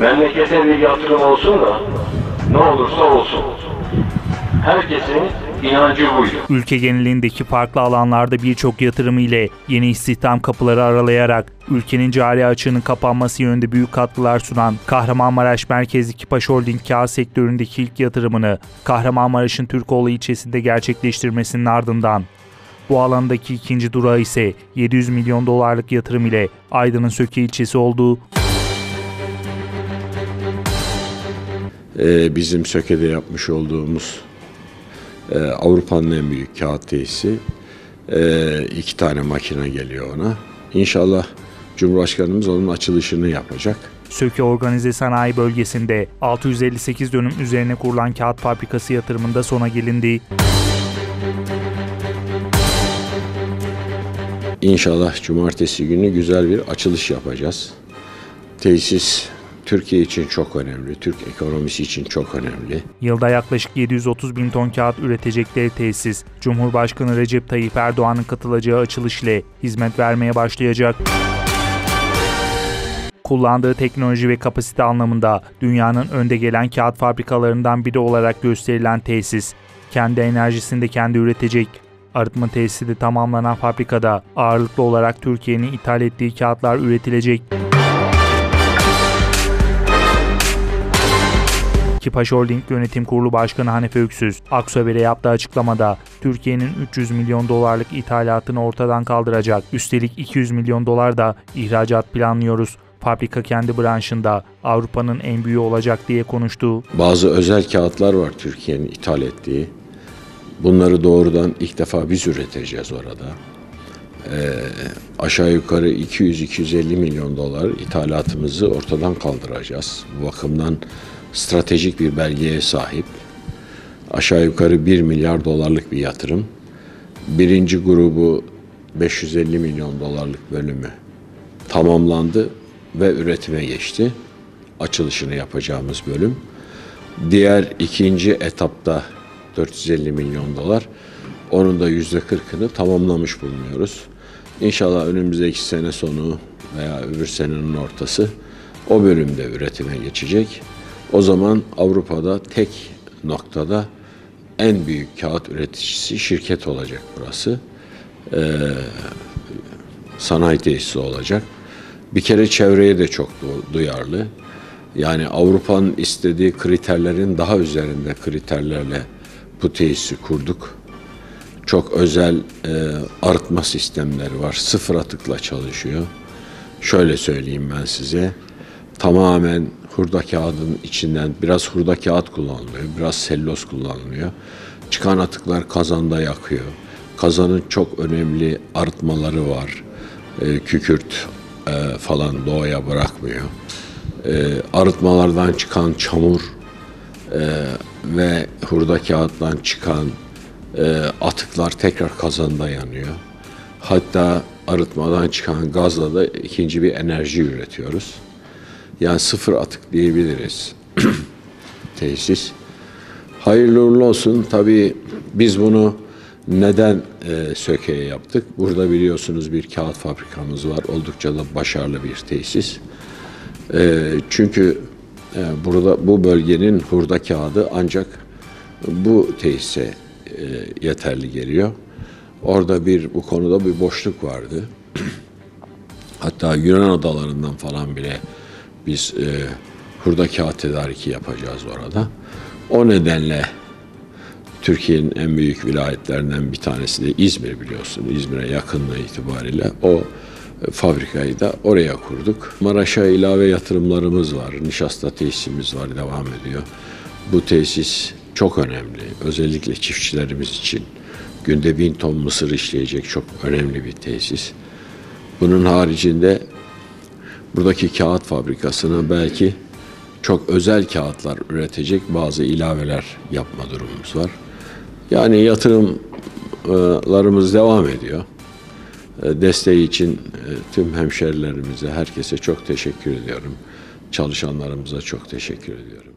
Memlekete bir yatırım olsun da ne olursa olsun. Herkesin inancı buydu. Ülke genelindeki farklı alanlarda birçok yatırımı ile yeni istihdam kapıları aralayarak ülkenin cari açığının kapanması yönünde büyük katkılar sunan Kahramanmaraş merkezli Kipaş Holding kağıt sektöründeki ilk yatırımını Kahramanmaraş'ın Türkoğlu ilçesinde gerçekleştirmesinin ardından bu alandaki ikinci durağı ise 700 milyon dolarlık yatırım ile Aydın'ın Söke ilçesi olduğu Ee, bizim Söke'de yapmış olduğumuz e, Avrupa'nın en büyük kağıt tesisi. E, iki tane makine geliyor ona. İnşallah Cumhurbaşkanımız onun açılışını yapacak. Söke Organize Sanayi Bölgesi'nde 658 dönüm üzerine kurulan kağıt fabrikası yatırımında sona gelindi. İnşallah cumartesi günü güzel bir açılış yapacağız. Tesis Türkiye için çok önemli, Türk ekonomisi için çok önemli. Yılda yaklaşık 730 bin ton kağıt üretecekleri tesis, Cumhurbaşkanı Recep Tayyip Erdoğan'ın katılacağı açılış ile hizmet vermeye başlayacak. Kullandığı teknoloji ve kapasite anlamında dünyanın önde gelen kağıt fabrikalarından biri olarak gösterilen tesis, kendi enerjisini de kendi üretecek. Arıtma tesisi de tamamlanan fabrikada ağırlıklı olarak Türkiye'nin ithal ettiği kağıtlar üretilecek. Kipaş Holding Yönetim Kurulu Başkanı Hanife Öksüz, Aksober'e yaptığı açıklamada Türkiye'nin 300 milyon dolarlık ithalatını ortadan kaldıracak. Üstelik 200 milyon dolar da ihracat planlıyoruz. Fabrika kendi branşında Avrupa'nın en büyüğü olacak diye konuştu. Bazı özel kağıtlar var Türkiye'nin ithal ettiği. Bunları doğrudan ilk defa biz üreteceğiz orada. Ee, aşağı yukarı 200-250 milyon dolar ithalatımızı ortadan kaldıracağız. Bu bakımdan stratejik bir belgeye sahip. Aşağı yukarı 1 milyar dolarlık bir yatırım. Birinci grubu 550 milyon dolarlık bölümü tamamlandı ve üretime geçti. Açılışını yapacağımız bölüm. Diğer ikinci etapta 450 milyon dolar. Onun da yüzde 40'ını tamamlamış bulunuyoruz. İnşallah önümüzdeki sene sonu veya öbür senenin ortası o bölümde üretime geçecek. O zaman Avrupa'da tek noktada en büyük kağıt üreticisi şirket olacak burası. Ee, sanayi tesisi olacak. Bir kere çevreye de çok duyarlı. Yani Avrupa'nın istediği kriterlerin daha üzerinde kriterlerle bu tesisi kurduk. Çok özel e, arıtma sistemleri var. Sıfır atıkla çalışıyor. Şöyle söyleyeyim ben size. Tamamen hurda kağıdın içinden biraz hurda kağıt kullanılıyor, biraz selloz kullanılıyor. Çıkan atıklar kazanda yakıyor. Kazanın çok önemli arıtmaları var. E, kükürt e, falan doğaya bırakmıyor. E, arıtmalardan çıkan çamur e, ve hurda kağıttan çıkan e, atıklar tekrar kazanda yanıyor. Hatta arıtmadan çıkan gazla da ikinci bir enerji üretiyoruz. Yani sıfır atık diyebiliriz tesis. Hayırlı uğurlu olsun. Tabii biz bunu neden e, Söke'ye yaptık? Burada biliyorsunuz bir kağıt fabrikamız var. Oldukça da başarılı bir tesis. E, çünkü e, burada bu bölgenin hurda kağıdı ancak bu tesise e, yeterli geliyor. Orada bir bu konuda bir boşluk vardı. Hatta Yunan adalarından falan bile biz e, hurda kağıt tedariki yapacağız orada. O nedenle Türkiye'nin en büyük vilayetlerinden bir tanesi de İzmir biliyorsun. İzmir'e yakınlığı itibariyle o e, fabrikayı da oraya kurduk. Maraş'a ilave yatırımlarımız var. Nişasta tesisimiz var, devam ediyor. Bu tesis çok önemli. Özellikle çiftçilerimiz için. Günde bin ton mısır işleyecek çok önemli bir tesis. Bunun haricinde buradaki kağıt fabrikasına belki çok özel kağıtlar üretecek bazı ilaveler yapma durumumuz var. Yani yatırımlarımız devam ediyor. E, desteği için e, tüm hemşerilerimize, herkese çok teşekkür ediyorum. Çalışanlarımıza çok teşekkür ediyorum.